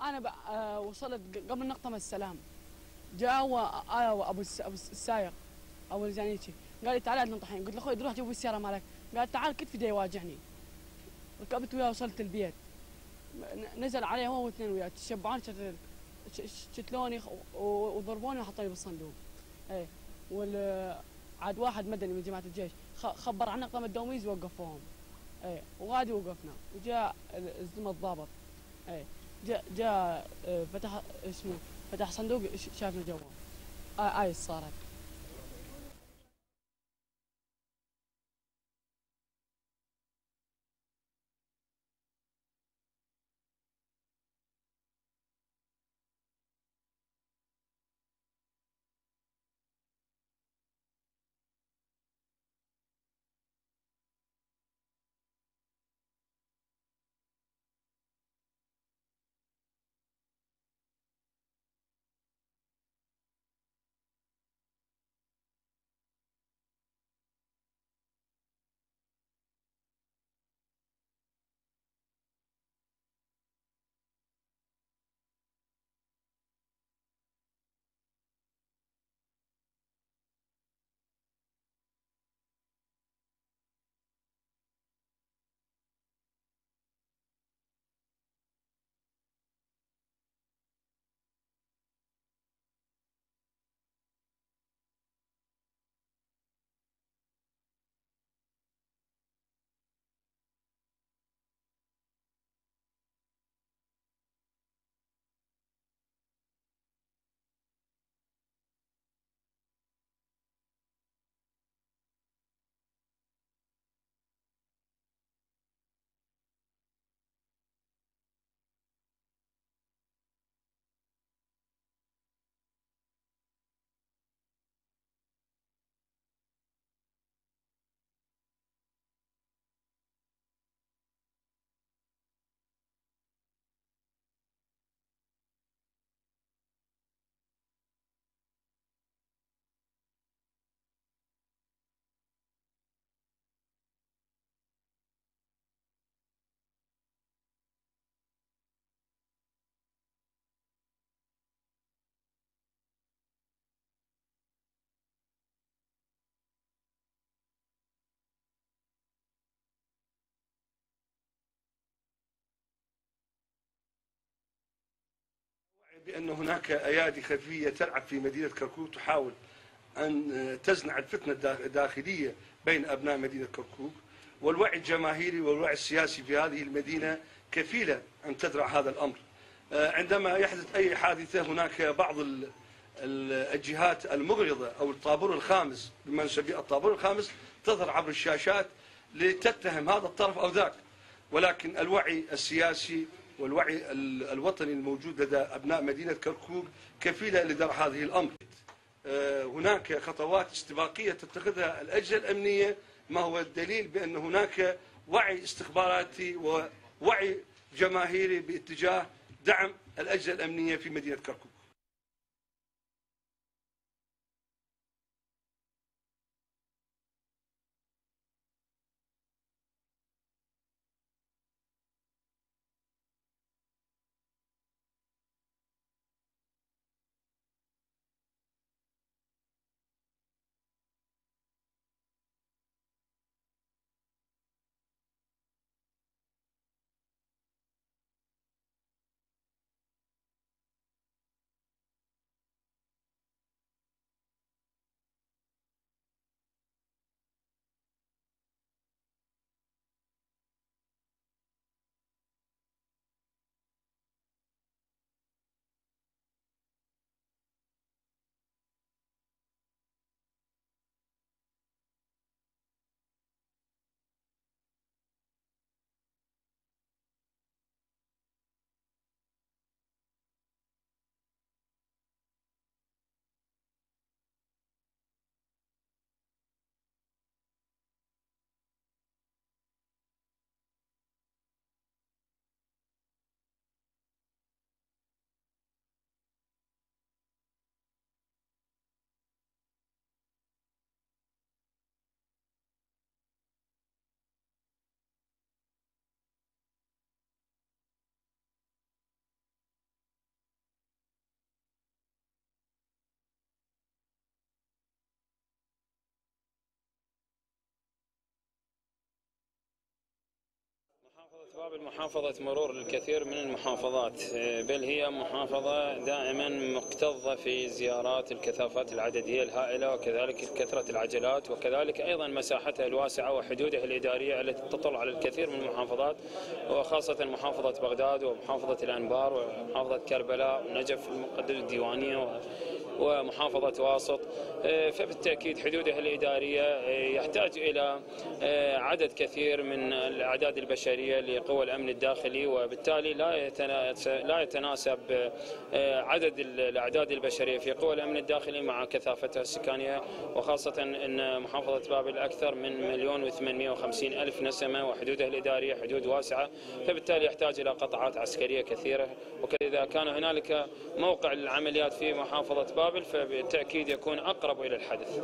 أنا آه، وصلت قبل نقطة من السلام. جاء آه، أبو السايق أو الجانيتي قال لي تعال عندنا طحين قلت له أخوي روح جيب السيارة مالك. قال تعال كتفي دا يواجهني ركبت وياه وصلت البيت. نزل عليه هو واثنين وياه تشبعون شتلوني وضربوني وحطوني بالصندوق. إيه. وال عاد واحد مدني من جماعة الجيش خبر عن نقطه الدوميز وقفوهم إيه. وغادي وقفنا وجاء الزلمه الضابط. إيه. جاء جاء آه، فتح اسمه فتح صندوق شافنا جوا آيس صارت. بأن هناك أيادي خفية تلعب في مدينة كركوك تحاول أن تزنع الفتنة الداخلية بين أبناء مدينة كركوك. والوعي الجماهيري والوعي السياسي في هذه المدينة كفيلة أن تدرع هذا الأمر. آه، عندما يحدث أي حادثة هناك بعض الجهات المغرضة أو الطابور الخامس بما نسميه الطابور الخامس تظهر عبر الشاشات لتتهم هذا الطرف أو ذاك. ولكن الوعي السياسي والوعي الوطني الموجود لدى أبناء مدينة كركوك كفيلة لدرع هذه الأمر. آه، هناك خطوات استباقية تتخذها الأجهزة الأمنية. ما هو الدليل بأن هناك وعي استخباراتي ووعي جماهيري باتجاه دعم الأجهزة الأمنية في مدينة كركوك؟ بابل محافظة مرور للكثير من المحافظات بل هي محافظة دائما مكتظة في زيارات الكثافات العددية الهائلة وكذلك كثرة العجلات وكذلك أيضا مساحتها الواسعة وحدودها الإدارية التي تطل على الكثير من المحافظات وخاصة محافظة بغداد ومحافظة الأنبار ومحافظة كربلاء ونجف المقدس الديوانية ومحافظة واسط. فبالتأكيد حدودها الإدارية يحتاج إلى عدد كثير من الأعداد البشرية لقوى الأمن الداخلي وبالتالي لا لا يتناسب عدد الأعداد البشرية في قوى الأمن الداخلي مع كثافتها السكانية وخاصة أن محافظة بابل أكثر من مليون وثمانمائة وخمسين ألف نسمة وحدودها الإدارية حدود واسعة فبالتالي يحتاج إلى قطعات عسكرية كثيرة. وكذا كان هنالك موقع للعمليات في محافظة بابل فبالتأكيد يكون أقرب إلى الحدث.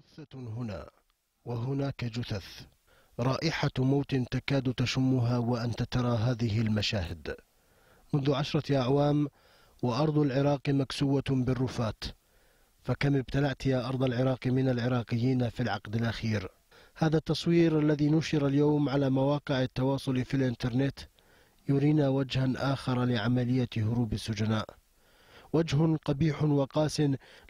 جثة هنا وهناك جثث. رائحة موت تكاد تشمها وأنت ترى هذه المشاهد. منذ عشرة أعوام وأرض العراق مكسوة بالرفات. فكم ابتلعت يا أرض العراق من العراقيين في العقد الأخير؟ هذا التصوير الذي نشر اليوم على مواقع التواصل في الإنترنت يرينا وجها آخر لعملية هروب السجناء. وجه قبيح وقاس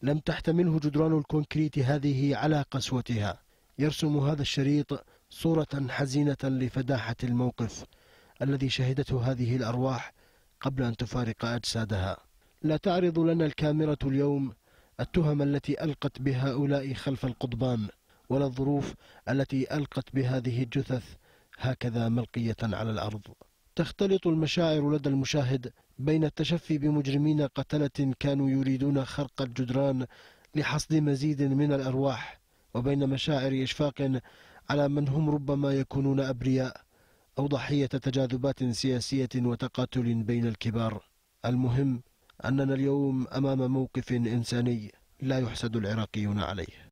لم تحتمله جدران الكونكريت هذه على قسوتها. يرسم هذا الشريط صورة حزينة لفداحة الموقف الذي شهدته هذه الأرواح قبل أن تفارق أجسادها. لا تعرض لنا الكاميرا اليوم التهم التي ألقت بهؤلاء خلف القضبان ولا الظروف التي ألقت بهذه الجثث هكذا ملقية على الأرض. تختلط المشاعر لدى المشاهد بين التشفي بمجرمين قتلة كانوا يريدون خرق الجدران لحصد مزيد من الأرواح وبين مشاعر إشفاق على من هم ربما يكونون أبرياء أو ضحية تجاذبات سياسية وتقاتل بين الكبار. المهم أننا اليوم أمام موقف إنساني لا يحسد العراقيون عليه.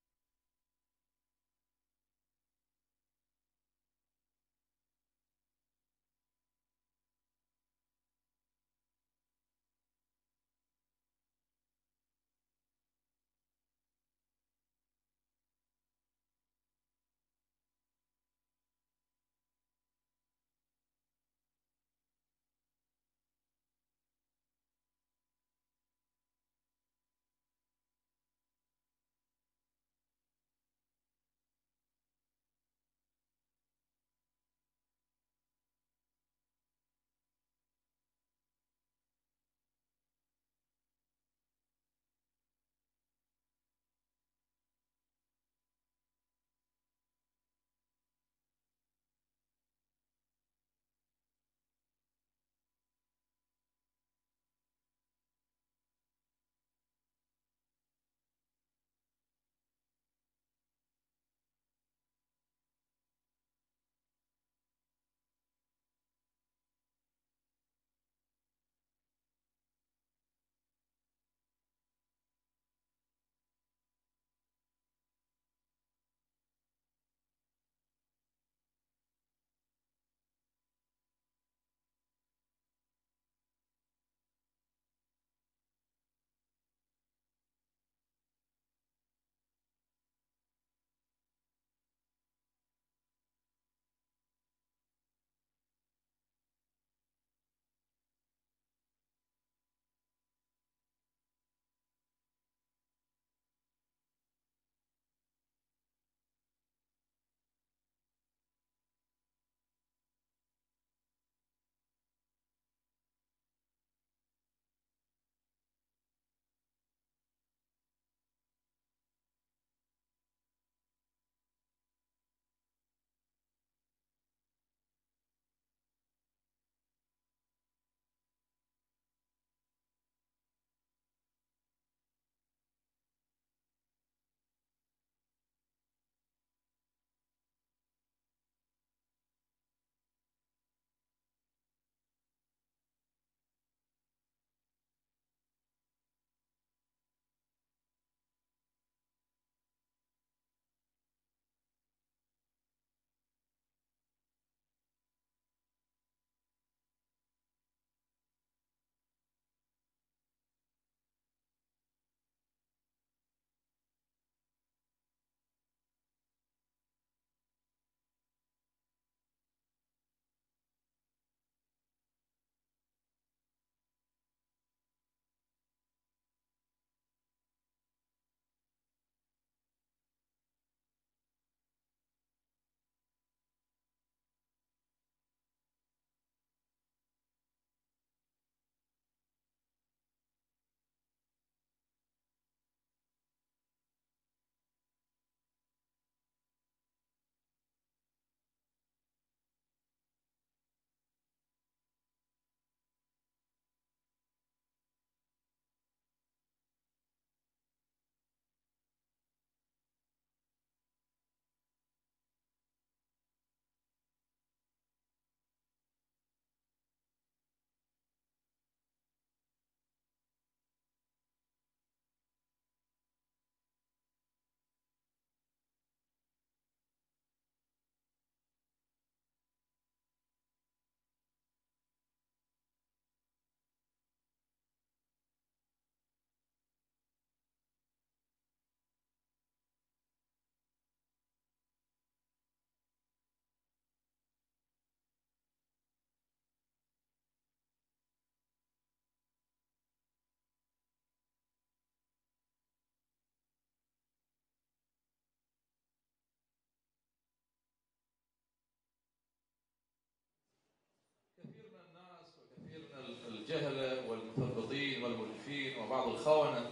الخونة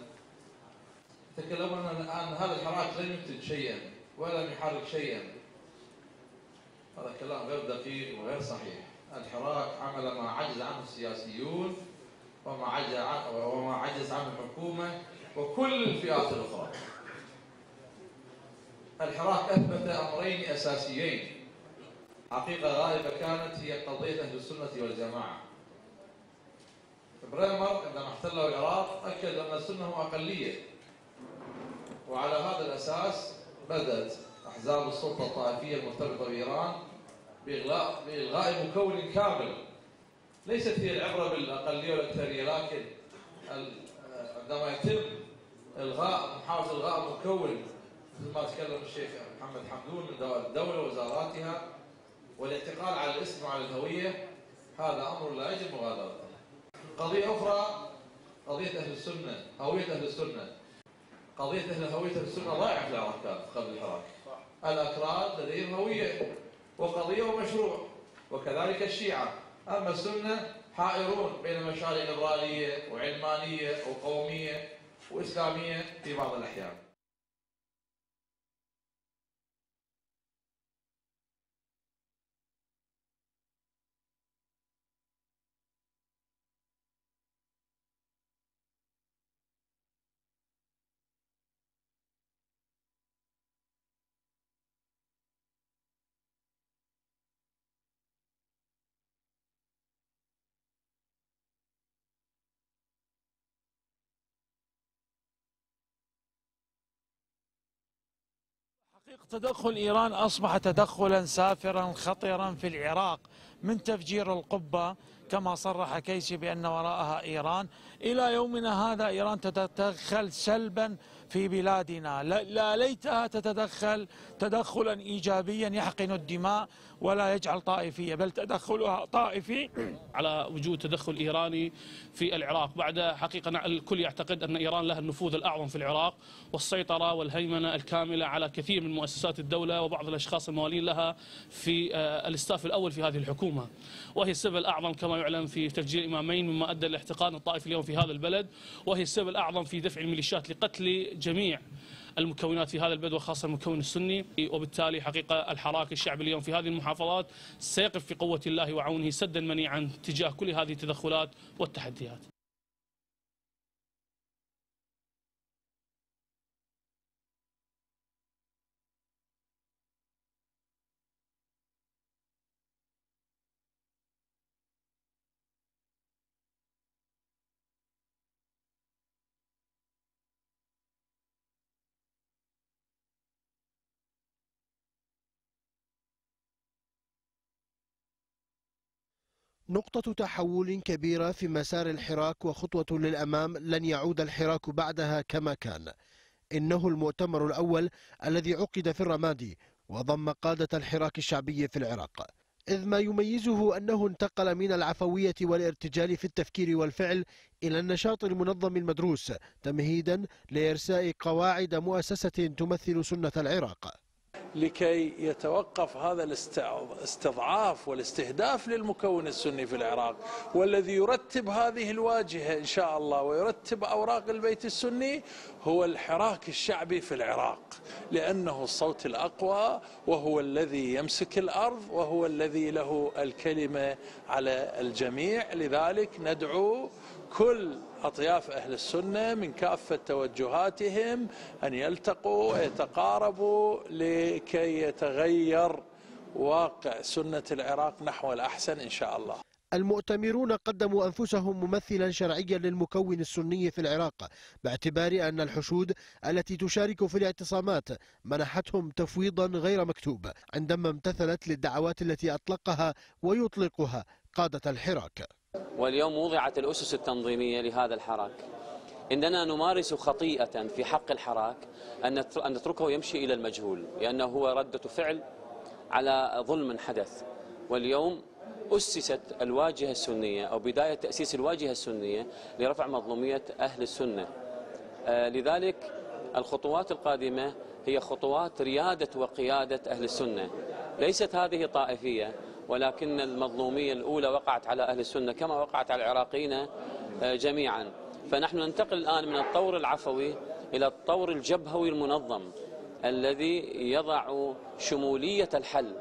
تكلمنا أن هذا الحراك لم ينتج شيئا ولم يحرك شيئا. هذا كلام غير دقيق وغير صحيح. الحراك عمل ما عجز عنه السياسيون وما عجز وما عجز عنه الحكومة وكل الفئات الأخرى. الحراك أثبت أمرين أساسيين. حقيقة غائبة كانت هي قضية أهل السنة والجماعة. بريمر عندما احتله العراق أكد أن السنة أقلية. وعلى هذا الأساس بدأت أحزاب السلطة الطائفية المرتبطة بإيران بإغلاق بإلغاء مكون كامل. ليست هي العبرة بالأقلية والأكثرية لكن عندما يتم إلغاء محاولة إلغاء مكون مثل ما تكلم الشيخ محمد حمدون من الدولة ووزاراتها والاعتقال على الإسم وعلى الهوية هذا أمر لا يجب مغادرته. قضية أخرى قضية أهل السنة هوية أهل السنة. قضية أهل هوية أهل السنة ضائعة في العراق كانت قبل الحراك. الأكراد لديهم هوية وقضية ومشروع وكذلك الشيعة. أما السنة حائرون بين مشاريع ليبرالية وعلمانية وقومية وإسلامية في بعض الأحيان. حقيقة تدخل إيران أصبح تدخلا سافرا خطيرا في العراق من تفجير القبة كما صرح كيسي بأن وراءها إيران. إلى يومنا هذا إيران تتدخل سلبا في بلادنا. لا ليتها تتدخل تدخلا إيجابيا يحقن الدماء ولا يجعل طائفية بل تدخلها طائفي على وجود تدخل إيراني في العراق. بعد حقيقة الكل يعتقد أن إيران لها النفوذ الأعظم في العراق والسيطرة والهيمنة الكاملة على كثير من مؤسسات الدولة وبعض الأشخاص الموالين لها في آه، الاستاف الأول في هذه الحكومة. وهي السبب الأعظم كما يعلم في تفجير إمامين مما أدى لاحتقان الطائف اليوم في هذا البلد. وهي السبب الأعظم في دفع الميليشيات لقتل جميع المكونات في هذا البلد وخاصة المكون السني. وبالتالي حقيقة الحراك الشعبي اليوم في هذه المحافظات سيقف في قوة الله وعونه سدا منيعا تجاه كل هذه التدخلات والتحديات. نقطة تحول كبيرة في مسار الحراك وخطوة للأمام لن يعود الحراك بعدها كما كان. إنه المؤتمر الأول الذي عقد في الرمادي وضم قادة الحراك الشعبي في العراق. إذ ما يميزه أنه انتقل من العفوية والارتجال في التفكير والفعل إلى النشاط المنظم المدروس تمهيدا لإرساء قواعد مؤسسة تمثل سنة العراق. لكي يتوقف هذا الاستضعاف والاستهداف للمكون السني في العراق والذي يرتب هذه الواجهة إن شاء الله ويرتب أوراق البيت السني هو الحراك الشعبي في العراق لأنه الصوت الأقوى وهو الذي يمسك الأرض وهو الذي له الكلمة على الجميع لذلك ندعو كل أطياف أهل السنة من كافة توجهاتهم أن يلتقوا ويتقاربوا لكي يتغير واقع سنة العراق نحو الأحسن إن شاء الله. المؤتمرون قدموا أنفسهم ممثلا شرعيا للمكون السني في العراق باعتبار أن الحشود التي تشارك في الاعتصامات منحتهم تفويضا غير مكتوب عندما امتثلت للدعوات التي أطلقها ويطلقها قادة الحراك. واليوم وضعت الأسس التنظيمية لهذا الحراك. إننا نمارس خطيئة في حق الحراك أن نتركه يمشي إلى المجهول لأنه هو ردة فعل على ظلم حدث. واليوم أسست الواجهة السنية أو بداية تأسيس الواجهة السنية لرفع مظلومية أهل السنة. آه، لذلك الخطوات القادمة هي خطوات ريادة وقيادة أهل السنة. ليست هذه طائفية ولكن المظلومية الأولى وقعت على أهل السنة كما وقعت على العراقيين آه، جميعا. فنحن ننتقل الآن من الطور العفوي إلى الطور الجبهوي المنظم الذي يضع شمولية الحل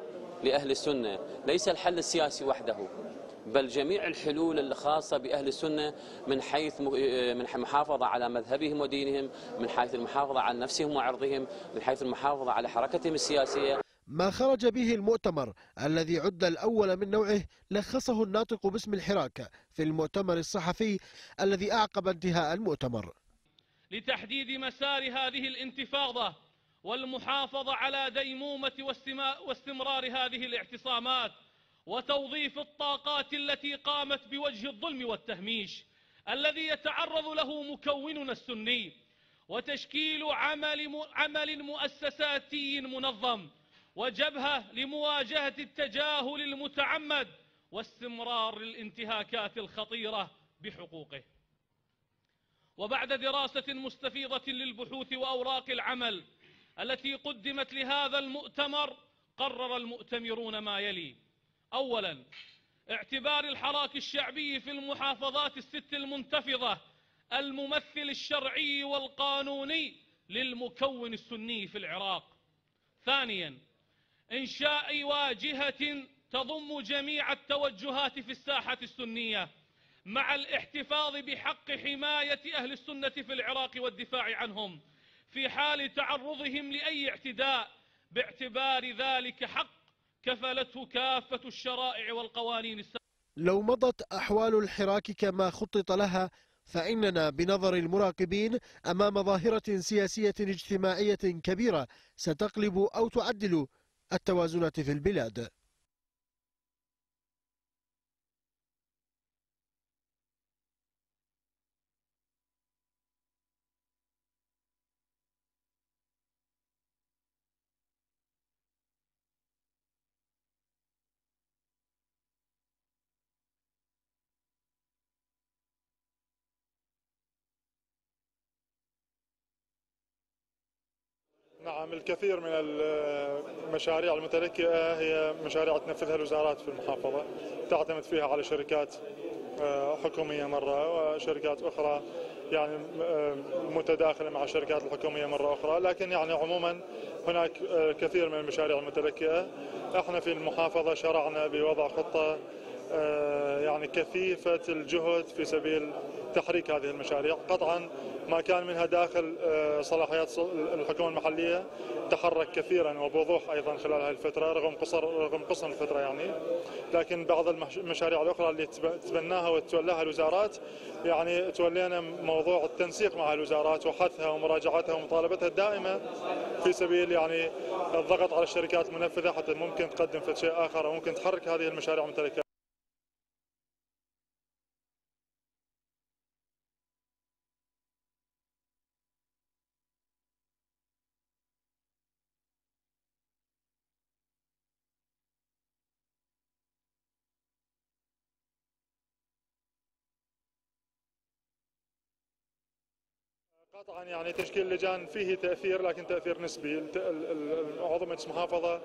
لأهل السنة. ليس الحل السياسي وحده بل جميع الحلول الخاصة بأهل السنة من حيث من المحافظة على مذهبهم ودينهم من حيث المحافظة على نفسهم وعرضهم من حيث المحافظة على حركتهم السياسية. ما خرج به المؤتمر الذي عد الأول من نوعه لخصه الناطق باسم الحراك في المؤتمر الصحفي الذي أعقب انتهاء المؤتمر. لتحديد مسار هذه الانتفاضة والمحافظة على ديمومة واستمرار هذه الاعتصامات وتوظيف الطاقات التي قامت بوجه الظلم والتهميش الذي يتعرض له مكوننا السني وتشكيل عمل عمل مؤسساتي منظم وجبهة لمواجهة التجاهل المتعمد واستمرار الانتهاكات الخطيرة بحقوقه. وبعد دراسة مستفيضة للبحوث وأوراق العمل التي قدمت لهذا المؤتمر قرر المؤتمرون ما يلي. اولا اعتبار الحراك الشعبي في المحافظات الست المنتفضة الممثل الشرعي والقانوني للمكون السني في العراق. ثانيا إنشاء واجهة تضم جميع التوجهات في الساحة السنية مع الاحتفاظ بحق حماية أهل السنة في العراق والدفاع عنهم في حال تعرضهم لأي اعتداء باعتبار ذلك حق كفلته كافة الشرائع والقوانين السابقه لو مضت أحوال الحراك كما خطط لها فإننا بنظر المراقبين أمام ظاهرة سياسية اجتماعية كبيرة ستقلب أو تعدل التوازنات في البلاد. نعم الكثير من المشاريع المتلكئة هي مشاريع تنفذها الوزارات في المحافظة تعتمد فيها على شركات آه، حكومية مرة وشركات أخرى يعني آه، متداخلة مع الشركات الحكومية مرة أخرى. لكن يعني عموما هناك آه، كثير من المشاريع المتلكئة. إحنا في المحافظة شرعنا بوضع خطة يعني كثيفة الجهد في سبيل تحريك هذه المشاريع. قطعا ما كان منها داخل آه، صلاحيات الحكومة المحلية تحرك كثيرا وبوضوح أيضا خلال هذه الفترة رغم قصر رغم قصر الفترة يعني. لكن بعض المشاريع الأخرى اللي تبناها وتولاها الوزارات يعني تولينا موضوع التنسيق مع الوزارات وحثها ومراجعتها ومطالبتها الدائمة في سبيل يعني الضغط على الشركات المنفذة حتى ممكن تقدم شيء آخر وممكن تحرك هذه المشاريع الممتلكه قطعا يعني تشكيل اللجان فيه تأثير لكن تأثير نسبي. عضو مجلس محافظه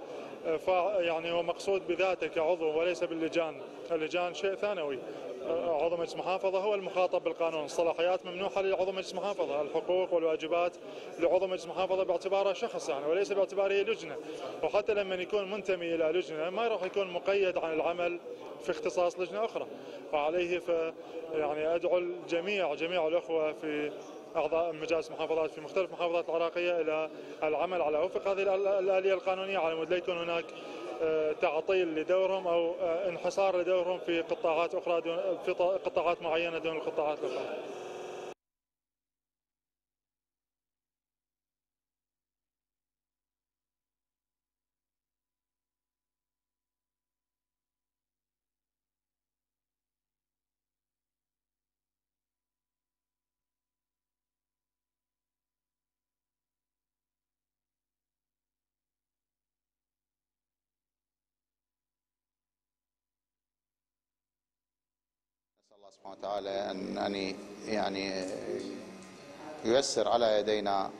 آه، يعني هو مقصود بذاته كعضو وليس باللجان. اللجان شيء ثانوي. آه، عضو مجلس محافظه هو المخاطب بالقانون. الصلاحيات ممنوحة لعضو مجلس محافظه الحقوق والواجبات لعضو مجلس محافظه باعتباره شخص يعني وليس باعتباره لجنة. وحتى لما يكون منتمي إلى لجنة ما راح يكون مقيد عن العمل في اختصاص لجنة أخرى. فعليه ف يعني أدعو الجميع جميع الأخوة في أعضاء مجالس محافظات في مختلف المحافظات العراقية إلى العمل على وفق هذه الآلية القانونية على مود لا يكون هناك آه، تعطيل لدورهم أو آه، انحصار لدورهم في قطاعات أخرى دون في قطاعات معينة دون القطاعات الأخرى. سبحانه وتعالى أن أن يعني ييسر على يدينا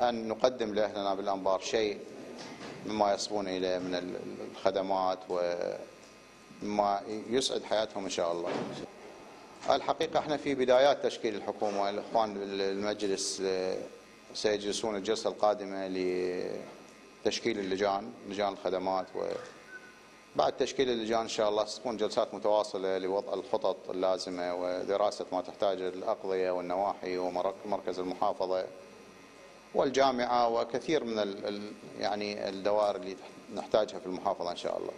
أن نقدم لأهلنا بالأنبار شيء مما يصبون إليه من الخدمات ومما يسعد حياتهم إن شاء الله. الحقيقة إحنا في بدايات تشكيل الحكومة الإخوان بالمجلس آه، سيجلسون الجلسة القادمة لتشكيل اللجان لجان الخدمات وبعد تشكيل اللجان إن شاء الله ستكون جلسات متواصلة لوضع الخطط اللازمة ودراسة ما تحتاج الأقضية والنواحي ومركز المحافظة والجامعة وكثير من يعني الدوائر اللي نحتاجها في المحافظة إن شاء الله.